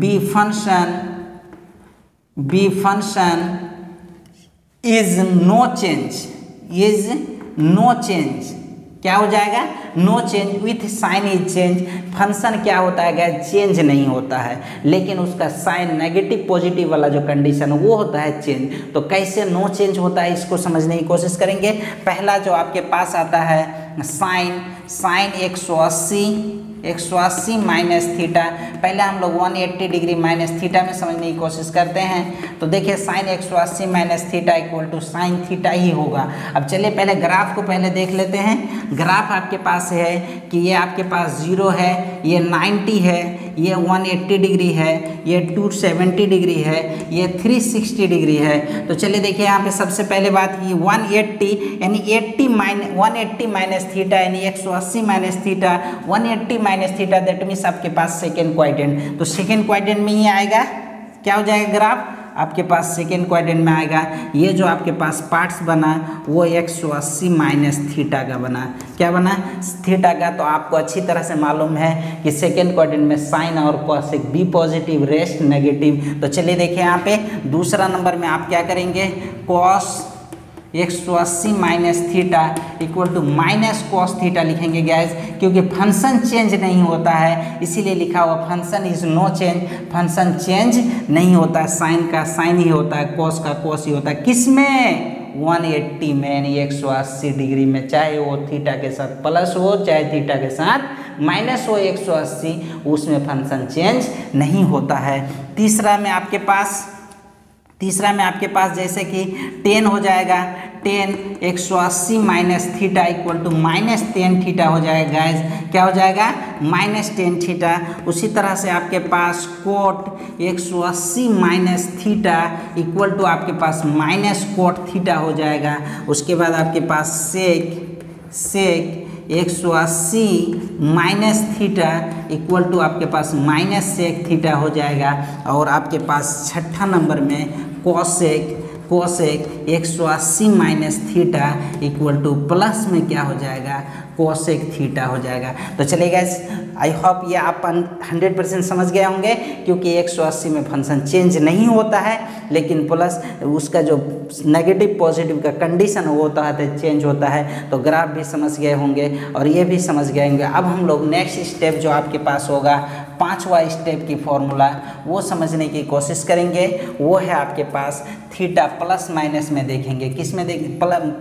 S1: be function be function is no change is no change क्या हो जाएगा? No change with sine is change function क्या होता है? गैस चेंज नहीं होता है। लेकिन उसका साइन नेगेटिव पॉजिटिव वाला जो कंडीशन वो होता है चेंज तो कैसे नो चेंज होता है, इसको समझने की कोशिश करेंगे। पहला जो आपके पास आता है साइन साइन एक सौ अस्सी. एक सौ अस्सी माइनस थीटा। पहले हम लोग 180 डिग्री माइनस थीटा में समझने की कोशिश करते हैं। तो देखिए, साइन एक सौ अस्सी minus theta equal to sine theta ही होगा। अब चलिए, पहले ग्राफ को पहले देख लेते हैं। ग्राफ आपके पास है कि ये आपके पास ज़ीरो है, ये 90 है ये 180 डिग्री है, ये 270 डिग्री है, ये 360 डिग्री है। तो चलिए देखिए यहाँ पे सबसे पहले बात की 180 यानी 80 minus one eighty minus theta यानी 180 minus theta 180 minus theta that means आपके पास सेकेंड क्वाइडेंट तो सेकेंड क्वाइडेंट में ही आएगा, क्या हो जाएगा ग्राफ आपके पास सेकेंड क्वाड्रेंट में आएगा। ये जो आपके पास पार्ट्स बना, वो एक सौ अस्सी माइनस थीटा का बना। क्या बना? थीटा का। तो आपको अच्छी तरह से मालूम है कि सेकेंड क्वाड्रेंट में साइन और cosec be positive rest negative तो चलिए देखिए यहाँ पे। दूसरा नंबर में आप क्या करेंगे? कॉस एक सौ अस्सी minus theta equal to minus cos theta लिखेंगे गैस क्योंकि फ़ंक्शन चेंज नहीं होता है, इसीलिए लिखा हुआ function is no change function change नहीं होता है साइन का साइन ही होता है कॉस का कॉस ही होता है। किसमें 180 में यानी एक सौ अस्सी डिग्री में, चाहे वो थीटा के साथ प्लस हो, चाहे थीटा के साथ माइनस हो 180 उसमें फ़ंक्शन चेंज नहीं होता है। तीसरा में आपके पास तीसरा में आपके पास जैसे कि टेन हो जाएगा, टेन एक सौ अस्सी minus theta equal to minus tan theta हो जाएगा गैस क्या हो जाएगा? Minus tan theta. उसी तरह से आपके पास कोट एक सौ अस्सी माइनस थीटा इक्वल टू आपके पास माइनस कोट थीटा हो जाएगा। उसके बाद आपके पास सेक सेक एक सौ अस्सी माइनस थीटा इक्वल टू आपके पास माइनस सेक थीटा हो जाएगा। और आपके पास छठा नंबर में कोसेक कोसेक एक सौ अस्सी minus theta equal to plus में क्या हो जाएगा? कोसेक थीटा हो जाएगा। तो चलिए गैस आई होप ये आप हंड्रेड परसेंट समझ गए होंगे, क्योंकि एक सौ अस्सी में फ़ंक्शन चेंज नहीं होता है, लेकिन प्लस उसका जो नेगेटिव पॉजिटिव का कंडीशन वो होता है तो चेंज होता है। तो ग्राफ भी समझ गए होंगे और ये भी समझ गए होंगे। अब हम लोग नेक्स्ट स्टेप जो आपके पास होगा, पांचवा स्टेप की फॉर्मूला वो समझने की कोशिश करेंगे। वो है आपके पास थीटा प्लस माइनस में देखेंगे। किसमें देख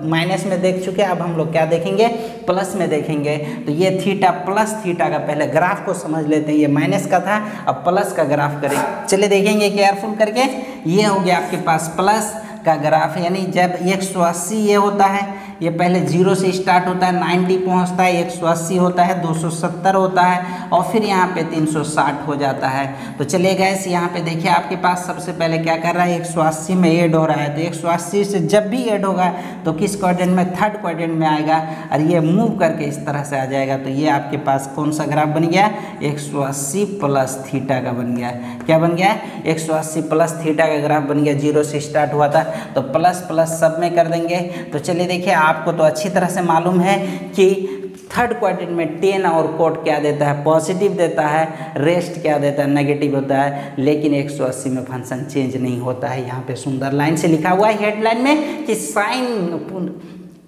S1: माइनस में देख चुके अब हम लोग क्या देखेंगे? प्लस में देखेंगे तो ये थीटा प्लस थीटा का पहले ग्राफ को समझ लेते हैं, ये माइनस का था, अब प्लस का ग्राफ करें। चलिए देखेंगे केयरफुल करके, ये हो गया आपके पास प्लस का ग्राफ यानी जब एक सौ अस्सी ये होता है ये पहले ज़ीरो से स्टार्ट होता है, नाइन्टी पहुँचता है, एक सौ अस्सी होता है, दो सौ सत्तर होता है और फिर यहाँ पे तीन सौ साठ हो जाता है। तो चलिए गैस यहाँ पे देखिए आपके पास सबसे पहले क्या कर रहा है, एक सौ अस्सी में एड हो रहा है। तो एक सौ अस्सी से जब भी एड होगा तो किस क्वाड्रेंट में? थर्ड क्वाड्रेंट में आएगा और ये मूव करके इस तरह से आ जाएगा। तो ये आपके पास कौन सा ग्राफ बन गया? एक सौ अस्सी प्लस थीटा का बन गया। क्या बन गया? एक सौ अस्सी प्लस थीटा का ग्राफ बन गया। ज़ीरो से स्टार्ट हुआ था। तो प्लस प्लस सब में कर देंगे। तो चलिए देखिए आपको तो अच्छी तरह से मालूम है कि थर्ड क्वार्टर में टेन और कोट क्या देता है? पॉजिटिव देता है रेस्ट क्या देता है? नेगेटिव होता है, लेकिन 180 में फ़ंक्शन चेंज नहीं होता है। यहाँ पे सुंदर लाइन से लिखा हुआ है हेडलाइन में कि sine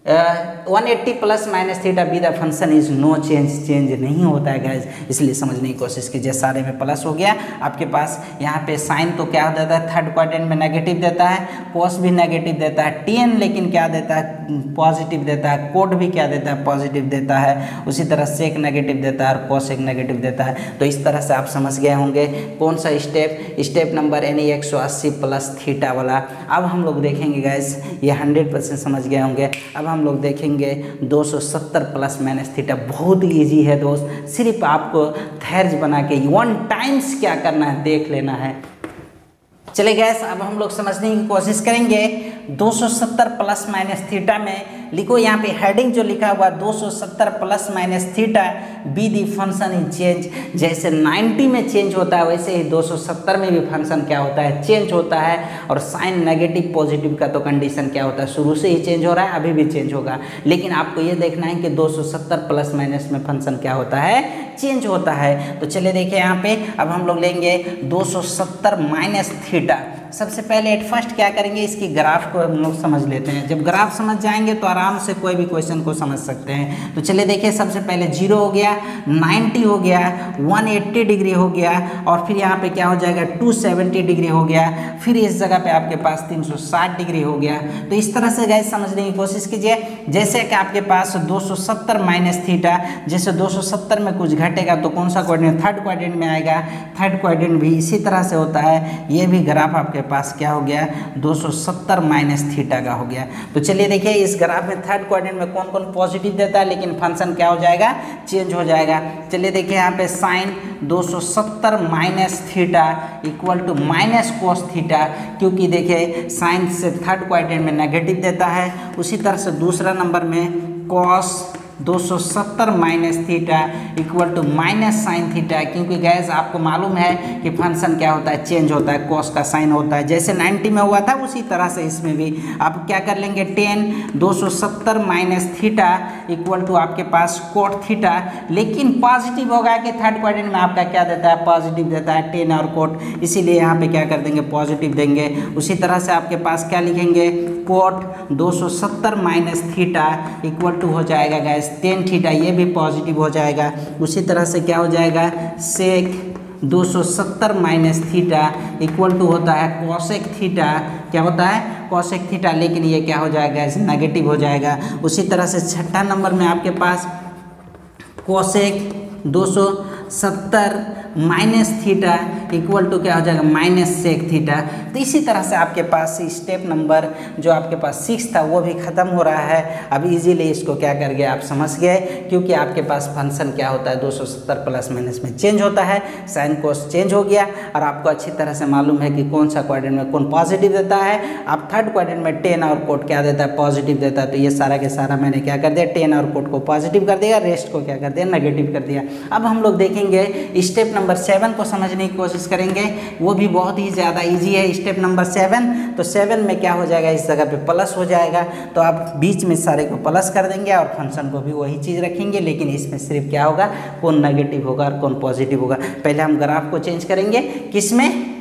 S1: one eighty plus minus theta be the function is no change change नहीं होता है गैस इसलिए समझने की कोशिश कीजिए, सारे में प्लस हो गया. आपके पास यहाँ पे साइन तो क्या देता है? थर्ड क्वाड्रेंट में नेगेटिव देता है कोस भी नेगेटिव देता है टेन लेकिन क्या देता है? पॉजिटिव देता है कोड भी क्या देता है? पॉजिटिव देता है. उसी तरह से एक नेगेटिव देता है और कोस एक नेगेटिव देता है. तो इस तरह से आप समझ गए होंगे कौन सा स्टेप स्टेप नंबर यानी एक सौ अस्सी प्लस थीटा वाला. अब हम लोग देखेंगे गैस ये हंड्रेड परसेंट समझ गए होंगे. अब हम लोग देखेंगे 270 प्लस माइनस थीटा बहुत इजी है दोस्त। सिर्फ़ आपको थैर्ज बना के वन टाइम्स क्या करना है, देख लेना है। चले गैस अब हम लोग समझने की कोशिश करेंगे। 270 प्लस माइनस थीटा में लिखो, यहाँ पे हेडिंग जो लिखा हुआ 270 plus minus theta be the function in change जैसे 90 में चेंज होता है, वैसे ही 270 में भी फ़ंक्शन क्या होता है? चेंज होता है, और साइन नेगेटिव पॉजिटिव का तो कंडीशन क्या होता है? शुरू से ही चेंज हो रहा है, अभी भी चेंज होगा। लेकिन आपको ये देखना है कि 270 प्लस माइनस में फ़ंक्शन क्या होता है? चेंज होता है। तो चलिए देखिए यहाँ पे, अब हम लोग लेंगे 270 माइनस थीटा। सबसे पहले एट फ़र्स्ट क्या करेंगे, इसकी ग्राफ को हम लोग समझ लेते हैं। जब ग्राफ समझ जाएँगे तो आराम से कोई भी क्वेश्चन को समझ सकते हैं। तो चलिए देखिए, सबसे पहले ज़ीरो हो गया 90 हो गया 180 डिग्री हो गया, और फिर यहाँ पे क्या हो जाएगा 270 डिग्री हो गया। फिर इस जगह पे आपके पास 360 डिग्री हो गया। तो इस तरह से गैस समझने की कोशिश कीजिए। जैसे कि आपके पास 270 माइनस थीटा जैसे 270 में कुछ घटेगा तो कौन सा क्वाड्रेंट थर्ड क्वाड्रेंट में आएगा। थर्ड क्वाड्रेंट भी इसी तरह से होता है। ये भी ग्राफ आपके पास क्या हो गया? 270 माइनस थीटा का हो गया। तो चलिए देखिए, इस ग्राफ में थर्ड क्वाड्रेंट में कौन कौन पॉजिटिव देता है, लेकिन फ़ंक्शन क्या हो जाएगा? चेंज हो जाएगा। चलिए देखिए, यहाँ पे sine 270 minus theta equal to minus cos theta क्योंकि देखिए साइन से थर्ड क्वाड्रेंट में नेगेटिव देता है। उसी तरह से दूसरा नंबर में cos 270 minus theta equal to minus sine theta क्योंकि गैस आपको मालूम है कि फ़ंक्शन क्या होता है? चेंज होता है कॉस का साइन होता है। जैसे 90 में हुआ था, उसी तरह से इसमें भी। आप क्या कर लेंगे? Tan 270 minus theta equal to आपके पास कोट थीटा। लेकिन पॉजिटिव होगा कि थर्ड क्वाड्रेंट में आपका क्या देता है? पॉजिटिव देता है टेन और कोट इसीलिए यहाँ पे क्या कर देंगे? पॉजिटिव देंगे। उसी तरह से आपके पास क्या लिखेंगे? Cot 270 minus theta equal to हो जाएगा गैस टेन थीटा ये भी पॉजिटिव हो जाएगा। उसी तरह से क्या हो जाएगा? Sec 270 minus theta equal to होता है कॉसेक थीटा क्या होता है? कॉसेक थीटा लेकिन ये क्या हो जाएगा? नेगेटिव हो जाएगा। उसी तरह से छठा नंबर में आपके पास cosec 270 minus theta equal to क्या हो जाएगा? Minus sec theta. तो इसी तरह से आपके पास स्टेप नंबर जो आपके पास सिक्स था, वो भी ख़त्म हो रहा है। अब इजीली इसको क्या कर गए? आप समझ गए, क्योंकि आपके पास फ़ंक्शन क्या होता है? 270 प्लस माइनस में चेंज होता है साइन कोस चेंज हो गया। और आपको अच्छी तरह से मालूम है कि कौन सा क्वाड्रेंट में कौन पॉजिटिव देता है। आप थर्ड क्वाड्रेंट में टेन और कोट क्या देता है? पॉजिटिव देता है। तो ये सारा के सारा मैंने क्या कर दिया? टेन और कोट को पॉजिटिव कर दिया। रेस्ट को क्या कर दिया? नेगेटिव कर दिया। अब हम लोग देखेंगे स्टेप नंबर सेवन को समझने की कोशिश करेंगे, वो भी बहुत ही ज़्यादा ईजी है स्टेप नंबर सेवन तो सेवन में क्या हो जाएगा, इस जगह पे प्लस हो जाएगा। तो आप बीच में सारे को प्लस कर देंगे और फ़ंक्शन को भी वही चीज़ रखेंगे, लेकिन इसमें सिर्फ़ क्या होगा, कौन नेगेटिव होगा और कौन पॉजिटिव होगा। पहले हम ग्राफ को चेंज करेंगे, किसमें?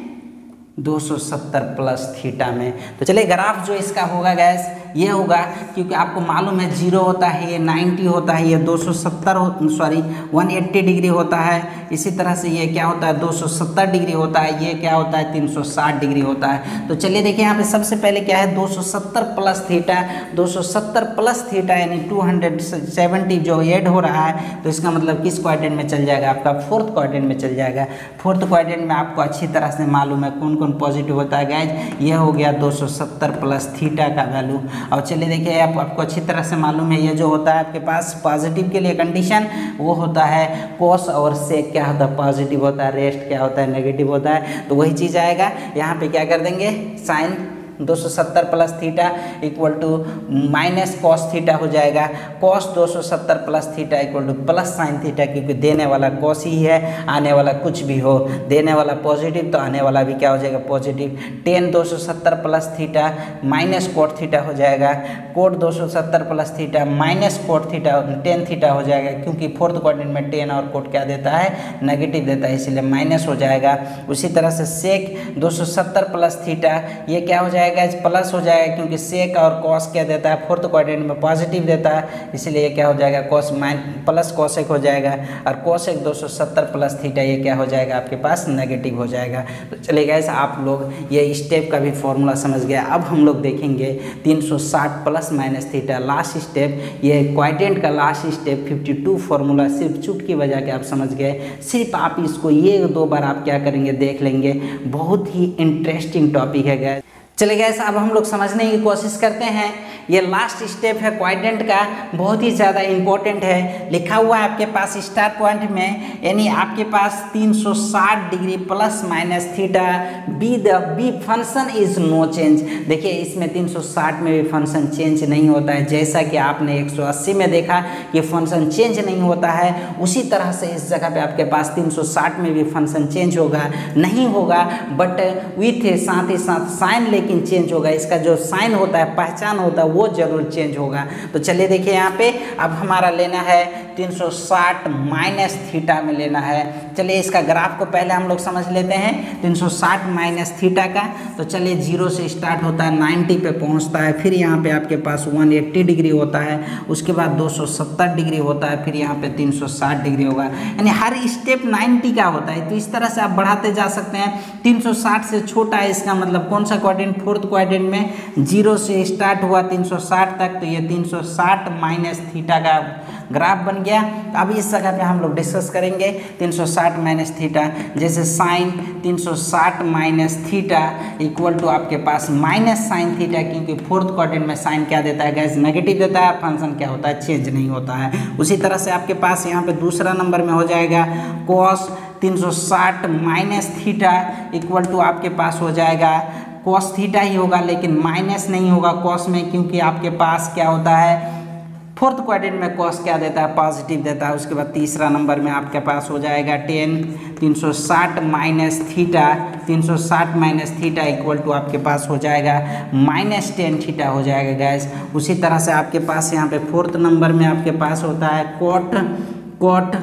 S1: 270 प्लस थीटा में। तो चलिए, ग्राफ जो इसका होगा गैस ये होगा, क्योंकि आपको मालूम है ज़ीरो होता है, ये 90 होता है, ये 270 हो सॉरी 180 डिग्री होता है। इसी तरह से ये क्या होता है 270 डिग्री होता है, ये क्या होता है 360 डिग्री होता है। तो चलिए देखिए, यहाँ पे सबसे पहले क्या है 270 प्लस थीटा 270 प्लस थीटा, यानी 270 जो एड हो रहा है तो इसका मतलब किस क्वाड्रेंट में चल जाएगा, आपका फोर्थ क्वाड्रेंट में चल जाएगा। फोर्थ क्वाड्रेंट में आपको अच्छी तरह से मालूम है कौन कौन पॉजिटिव होता है गैज यह हो गया 270 प्लस थीटा का वैल्यू और चलिए देखिए, आप, आपको अच्छी तरह से मालूम है, यह जो होता है आपके पास पॉजिटिव के लिए कंडीशन वो होता है कोस और सेक क्या होता है? पॉजिटिव होता है रेस्ट क्या होता है? नेगेटिव होता है. तो वही चीज़ आएगा. यहाँ पर क्या कर देंगे? Sine 270 plus theta equal to minus cos theta हो जाएगा। Cos 270 plus theta equal to plus sine theta, क्योंकि देने वाला कॉस ही है, आने वाला कुछ भी हो। देने वाला पॉजिटिव तो आने वाला भी क्या हो जाएगा? Positive. Tan 270 plus theta minus cot theta हो जाएगा। Cot 270 plus theta minus cot theta, tan theta हो जाएगा, क्योंकि फोर्थ क्वाड्रेंट में टेन और कोट क्या देता है? नेगेटिव देता है, इसलिए माइनस हो जाएगा। उसी तरह से सेक 270 प्लस थीटा, ये क्या हो जाएगा? जाएगा, इस प्लस हो जाएगा क्योंकि सेक और कॉस क्या देता है? फोर्थ क्वाड्रेंट में पॉजिटिव देता है, इसलिए क्या हो जाएगा? कॉस माइन प्लस कॉसेक हो जाएगा और कॉसेक 270 प्लस थीटा ये क्या हो जाएगा? आपके पास नेगेटिव हो जाएगा। तो चलिए गैस आप लोग ये स्टेप का भी फॉर्मूला समझ गया अब हम लोग देखेंगे 360 plus minus theta last step ये क्वाड्रेंट का लास्ट स्टेप 52 फार्मूला सिर्फ़ चुट की वजह के आप समझ गए। सिर्फ़ आप इसको ये दो बार आप क्या करेंगे? देख लेंगे। बहुत ही इंटरेस्टिंग टॉपिक है गैस चले गए, अब हम लोग समझने की कोशिश करते हैं। ये लास्ट स्टेप है क्वाड्रेंट का, बहुत ही ज़्यादा इम्पोर्टेंट है। लिखा हुआ है आपके पास स्टार पॉइंट में, यानी आपके पास 360 degree plus minus theta be the be function is no change देखिए, इसमें 360 में भी फ़ंक्शन चेंज नहीं होता है। जैसा कि आपने 180 में देखा कि फ़ंक्शन चेंज नहीं होता है। उसी तरह से इस जगह पे आपके पास 360 में भी फ़ंक्शन चेंज होगा। नहीं होगा बट विथ साथ ही साथ साइन लेके लेकिन चेंज होगा, इसका जो साइन होता है, पहचान होता है, वो ज़रूर चेंज होगा। तो चलिए देखिए यहाँ पे, अब हमारा लेना है 360 माइनस थीटा में लेना है। चलिए इसका ग्राफ को पहले हम लोग समझ लेते हैं 360 माइनस थीटा का। तो चलिए ज़ीरो से स्टार्ट होता है 90 पे पहुँचता है, फिर यहाँ पे आपके पास 180 डिग्री होता है, उसके बाद 270 डिग्री होता है, फिर यहाँ पे 360 डिग्री होगा। यानी हर स्टेप 90 का होता है। तो इस तरह से आप बढ़ाते जा सकते हैं 360 से छोटा है, इसका मतलब कौन सा क्वाड्रेंट फोर्थ क्वाड्रेंट में ज़ीरो से स्टार्ट हुआ 360 तक तो ये 360 माइनस थीटा का ग्राफ बन गया। तो अब इस जगह पे हम लोग डिस्कस करेंगे 360 माइनस थीटा। जैसे sine 360 minus theta equal to आपके पास माइनस साइन थीटा, क्योंकि फोर्थ क्वाड्रेंट में साइन क्या देता है गैस नेगेटिव देता है फ़ंक्शन क्या होता है? चेंज नहीं होता है। उसी तरह से आपके पास यहाँ पे दूसरा नंबर में हो जाएगा। Cos 360 minus theta equal to आपके पास हो जाएगा। कॉस थीटा ही होगा, लेकिन माइनस नहीं होगा कॉस में, क्योंकि आपके पास क्या होता है? फोर्थ क्वाड्रेंट में कॉस क्या देता है? पॉजिटिव देता है। उसके बाद तीसरा नंबर में आपके पास हो जाएगा टेन तीन सौ साठ माइनस थीटा तीन सौ साठ माइनस थीटा इक्वल टू आपके पास हो जाएगा। माइनस टेन थीटा हो जाएगा गैस उसी तरह से आपके पास यहाँ पे फोर्थ नंबर में आपके पास होता है cot cot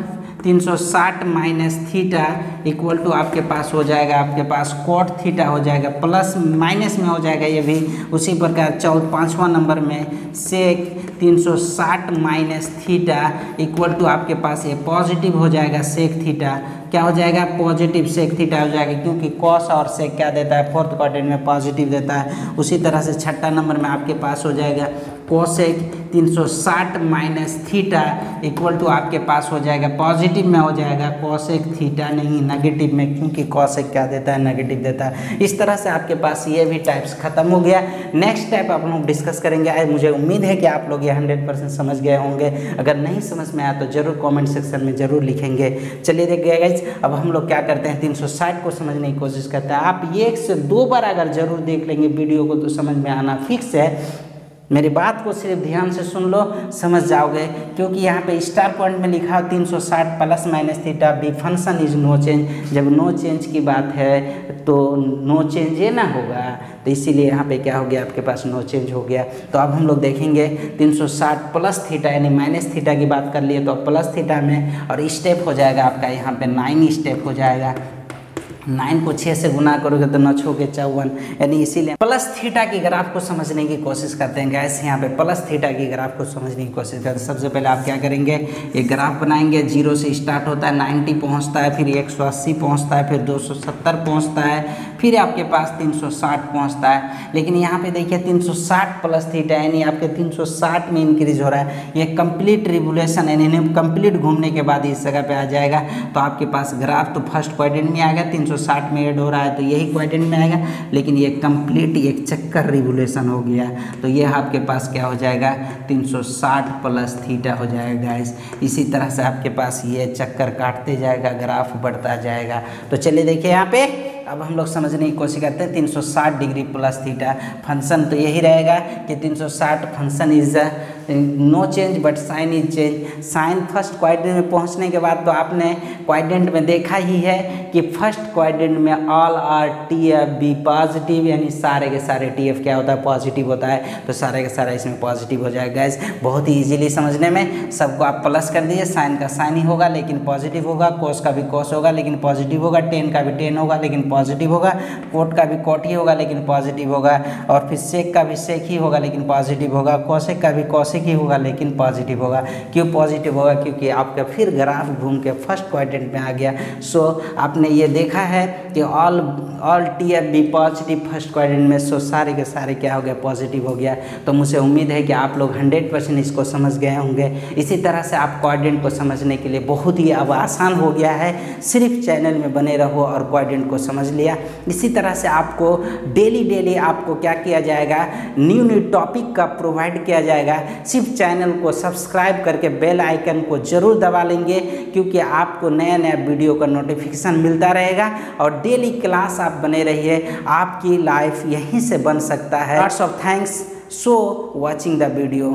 S1: 360 minus theta equal to आपके पास हो जाएगा, आपके पास कॉट थीटा हो जाएगा, प्लस माइनस में हो जाएगा ये भी। उसी प्रकार चौथ पाँचवा नंबर में sec 360 minus theta equal to आपके पास ये पॉजिटिव हो जाएगा सेक थीटा। क्या हो जाएगा? पॉजिटिव सेक थीटा हो जाएगा, क्योंकि कॉस और सेक क्या देता है? फोर्थ क्वार्टर में पॉजिटिव देता है। उसी तरह से छठा नंबर में आपके पास हो जाएगा। Cosec 360 minus theta equal to आपके पास हो जाएगा। पॉजिटिव में हो जाएगा। कॉसेक थीटा नहीं नेगेटिव में, क्योंकि कॉसेक क्या देता है? नेगेटिव देता है। इस तरह से आपके पास ये भी टाइप्स खत्म हो गया। नेक्स्ट टाइप आप लोग डिस्कस करेंगे। मुझे उम्मीद है कि आप लोग ये हंड्रेड परसेंट समझ गए होंगे। अगर नहीं समझ में आया तो ज़रूर कॉमेंट सेक्शन में ज़रूर लिखेंगे। चलिए देख गए अब हम लोग क्या करते हैं? तीन सौ साठ को समझने की कोशिश करते हैं। आप एक से दो बार अगर ज़रूर देख लेंगे वीडियो को तो समझ में आना फिक्स है। मेरी बात को सिर्फ़ ध्यान से सुन लो, समझ जाओगे। क्योंकि यहाँ पे स्टार पॉइंट में लिखा हो 360 plus minus theta be function is no change जब नो चेंज की बात है तो नो चेंज ये ना होगा। तो इसीलिए यहाँ पे क्या हो गया? आपके पास नो चेंज हो गया। तो अब हम लोग देखेंगे 360 प्लस थीटा यानी माइनस थीटा की बात कर लिए तो प्लस थीटा में और स्टेप हो जाएगा आपका। यहाँ पे नाइन स्टेप हो जाएगा। नाइन को छः से गुना करोगे तो नौ छो के चौवन। यानी इसीलिए प्लस थीटा की ग्राफ को समझने की कोशिश करते हैं गैस यहाँ पे प्लस थीटा की ग्राफ को समझने की कोशिश करते हैं। सबसे पहले आप क्या करेंगे, एक ग्राफ बनाएँगे, ज़ीरो से स्टार्ट होता है, नाइन्टी पहुँचता है, फिर एक सौ अस्सी पहुँचता है, फिर दो सौ सत्तर पहुँचता है, फिर आपके पास तीन सौ साठ पहुँचता है। लेकिन यहाँ पे देखिए, तीन सौ साठ प्लस थीटा, यानी आपके तीन सौ साठ में इंक्रीज हो रहा है। ये कंप्लीट रिवोल्यूशन यानी कंप्लीट घूमने के बाद इस जगह पर आ जाएगा। तो आपके पास ग्राफ तो फ़र्स्ट क्वाड्रेंट में आ गया, तीन 360 में ऐड हो रहा है तो यही क्वाड्रेंट में आएगा। लेकिन ये कंप्लीट एक चक्कर रिवोल्यूशन हो गया। तो ये आपके पास क्या हो जाएगा? 360 प्लस थीटा हो जाएगा गाइस इसी तरह से आपके पास ये चक्कर काटते जाएगा ग्राफ बढ़ता जाएगा। तो चलिए देखिए यहाँ पे। अब हम लोग समझने की कोशिश करते हैं 360 डिग्री प्लस थीटा फ़ंक्शन तो यही रहेगा कि 360 function is no change but sign is change sign first quadrant में पहुँचने के बाद तो आपने क्वाड्रेंट में देखा ही है कि फ़र्स्ट क्वाड्रेंट में all are T F be positive यानी सारे के सारे टी एफ़ क्या होता है? पॉजिटिव होता है। तो सारे के सारा इसमें पॉजिटिव हो जाएगा गैस बहुत ही ईजिली समझने में सबको आप प्लस कर दीजिए। साइन का साइन ही होगा, लेकिन पॉजिटिव होगा। कोस का भी कोस होगा, लेकिन पॉजिटिव होगा। टेन का भी टेन होगा, लेकिन पॉजिटिव होगा। कोट का भी कोट ही होगा, लेकिन पॉजिटिव होगा। और फिर सेक का भी सेक ही होगा, लेकिन पॉजिटिव होगा। कोसेक का भी कोसेक ही होगा, लेकिन पॉजिटिव होगा। क्यों पॉजिटिव होगा? क्योंकि आपका फिर ग्राफ घूम के फ़र्स्ट क्वाड्रेंट में आ गया। सो आपने ये देखा है कि all all T F be positive first quadrant में सो सारे के सारे क्या हो गया पॉजिटिव हो गया। तो मुझे उम्मीद है कि आप लोग हंड्रेड परसेंट इसको समझ गए होंगे। इसी तरह से आप क्वाड्रेंट को समझने के लिए बहुत ही अब आसान हो गया है। सिर्फ़ चैनल में बने रहो और क्वाड्रेंट को समझ लिया। इसी तरह से आपको डेली डेली आपको क्या किया जाएगा? न्यू न्यू टॉपिक का प्रोवाइड किया जाएगा। सिर्फ़ चैनल को सब्सक्राइब करके बेल आइकन को ज़रूर दबा लेंगे क्योंकि आपको नया नया वीडियो का नोटिफिकेशन मिलता रहेगा और डेली क्लास आप बने रहिए। आपकी लाइफ यहीं से बन सकता है। Lots of thanks so watching the video